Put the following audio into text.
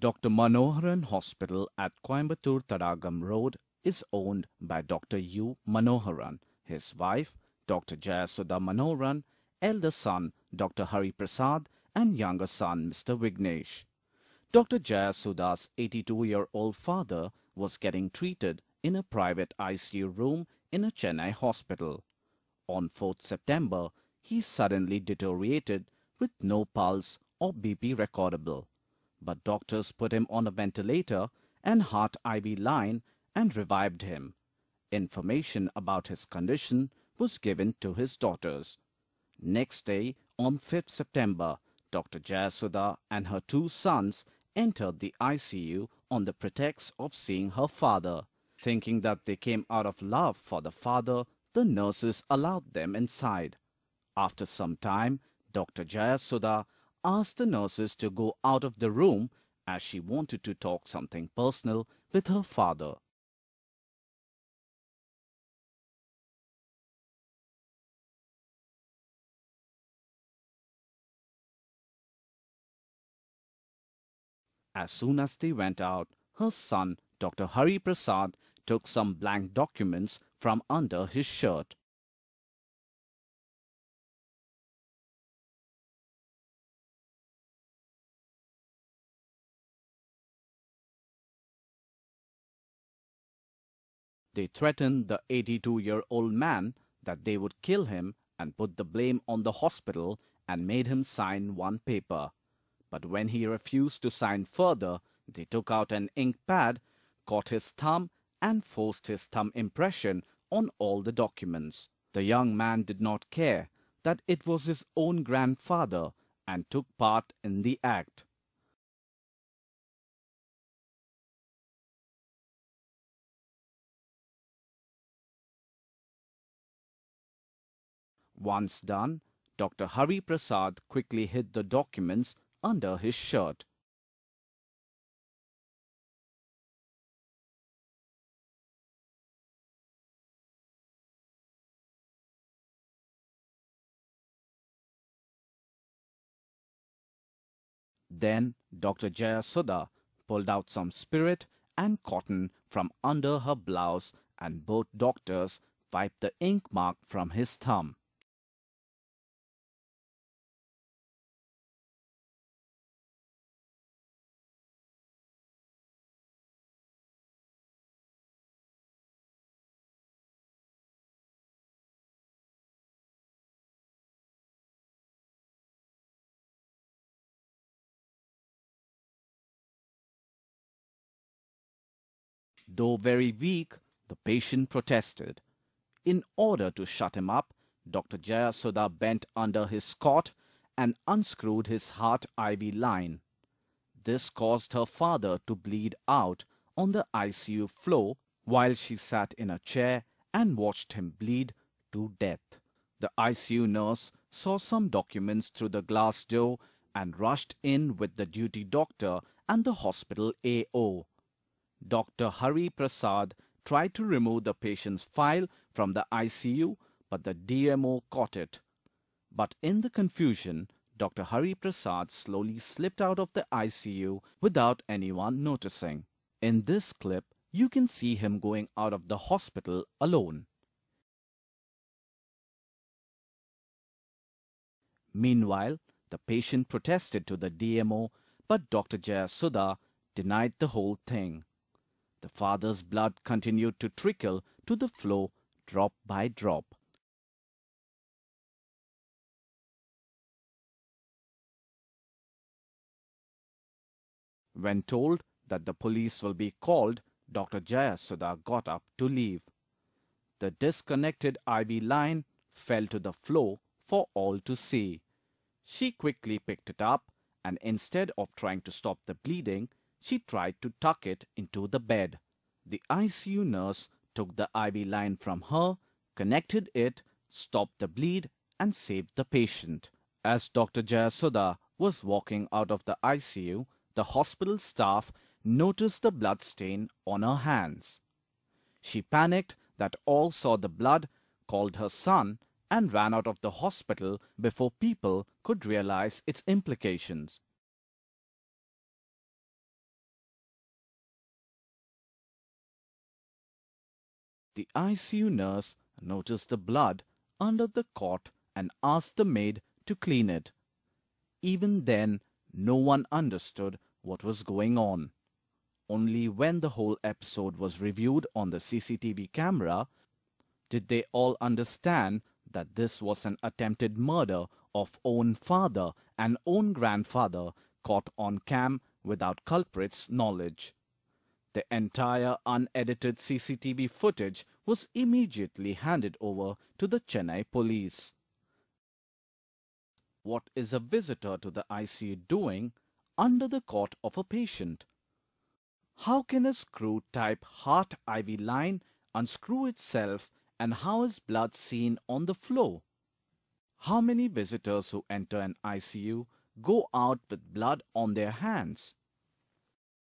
Dr. Manoharan Hospital at Coimbatore Tadagam Road is owned by Dr. U. Manoharan, his wife, Dr. Jayasudha Manoharan, elder son, Dr. Hari Prasad, and younger son, Mr. Vignesh. Dr. Jayasudha's 82-year-old father was getting treated in a private ICU room in a Chennai hospital. On 4th September, he suddenly deteriorated with no pulse or BP recordable. But doctors put him on a ventilator and heart IV line and revived him. Information about his condition was given to his daughters. Next day, on 5th September, Dr. Jayasudha and her two sons entered the ICU on the pretext of seeing her father. Thinking that they came out of love for the father, the nurses allowed them inside. After some time, Dr. Jayasudha asked the nurses to go out of the room as she wanted to talk something personal with her father. As soon as they went out, her son, Dr. Hari Prasad, took some blank documents from under his shirt. They threatened the 82-year-old man that they would kill him and put the blame on the hospital and made him sign one paper. But when he refused to sign further, they took out an ink pad, caught his thumb and forced his thumb impression on all the documents. The young man did not care that it was his own grandfather and took part in the act. Once done, Dr. Hari Prasad quickly hid the documents under his shirt. Then Dr. Jayasudha pulled out some spirit and cotton from under her blouse and both doctors wiped the ink mark from his thumb. Though very weak, the patient protested. In order to shut him up, Dr. Jayasudha bent under his cot and unscrewed his heart IV line. This caused her father to bleed out on the ICU floor while she sat in a chair and watched him bleed to death. The ICU nurse saw some documents through the glass door and rushed in with the duty doctor and the hospital AO. Dr. Hari Prasad tried to remove the patient's file from the ICU, but the DMO caught it. But in the confusion, Dr. Hari Prasad slowly slipped out of the ICU without anyone noticing. In this clip, you can see him going out of the hospital alone. Meanwhile, the patient protested to the DMO, but Dr. Jayasudha denied the whole thing. The father's blood continued to trickle to the floor drop by drop. When told that the police will be called, Dr. Jayasudha got up to leave. The disconnected IV line fell to the floor for all to see. She quickly picked it up and instead of trying to stop the bleeding, she tried to tuck it into the bed. The ICU nurse took the IV line from her, connected it, stopped the bleed, and saved the patient. As Dr. Jayasudha was walking out of the ICU, the hospital staff noticed the blood stain on her hands. She panicked that all saw the blood, called her son, and ran out of the hospital before people could realize its implications. The ICU nurse noticed the blood under the cot and asked the maid to clean it. Even then, no one understood what was going on. Only when the whole episode was reviewed on the CCTV camera did they all understand that this was an attempted murder of own father and own grandfather caught on cam without culprit's knowledge. The entire unedited CCTV footage was immediately handed over to the Chennai police. What is a visitor to the ICU doing under the cot of a patient? How can a screw type heart IV line unscrew itself and how is blood seen on the floor? How many visitors who enter an ICU go out with blood on their hands?